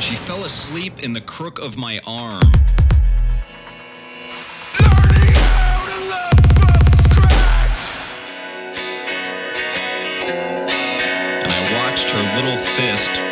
She fell asleep in the crook of my arm. And I watched her little fist.